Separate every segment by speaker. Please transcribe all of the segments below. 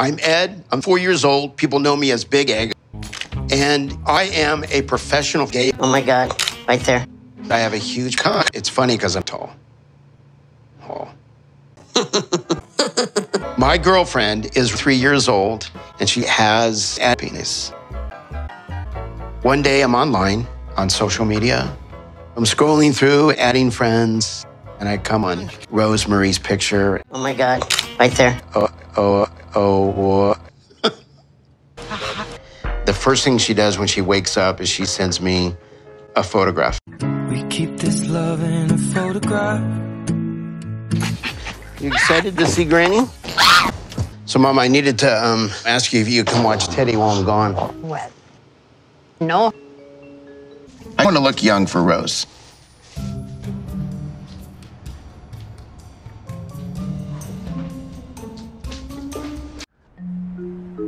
Speaker 1: I'm Ed. I'm four years old. People know me as Big Egg. And I am a professional gay.
Speaker 2: Oh my God, right there.
Speaker 1: I have a huge cock. It's funny because I'm tall. Tall. My girlfriend is three years old and she has a penis. One day I'm online on social media. I'm scrolling through, adding friends, and I come on Rosemarie's picture.
Speaker 2: Oh my God, right there.
Speaker 1: Oh, oh, oh. the first thing she does when she wakes up is she sends me a photograph.
Speaker 3: We keep this love in a photograph.
Speaker 1: You excited to see Granny? So, Mom, I needed to um, ask you if you can watch Teddy while I'm gone.
Speaker 4: What? No.
Speaker 1: I want to look young for Rose.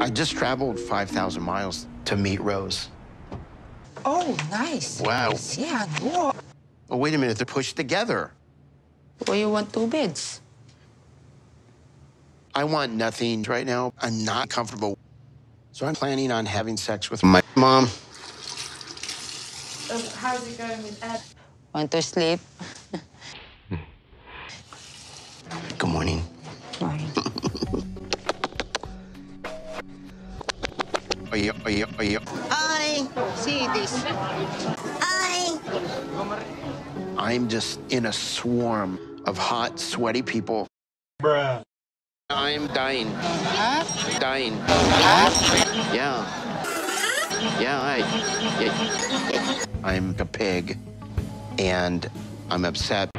Speaker 1: I just traveled 5,000 miles to meet Rose.
Speaker 4: Oh, nice.
Speaker 1: Wow.
Speaker 4: Yeah, no.
Speaker 1: Oh, wait a minute, they're pushed together.
Speaker 4: Well, you want two beds?
Speaker 1: I want nothing right now. I'm not comfortable. So I'm planning on having sex with my mom.
Speaker 5: Uh, how's it going with Ed?
Speaker 4: Want to sleep?
Speaker 2: I see this. I.
Speaker 1: I'm just in a swarm of hot, sweaty people.
Speaker 3: Bruh.
Speaker 1: I'm dying. Dying. Yeah. Yeah, I. Yeah. I'm a pig, and I'm upset.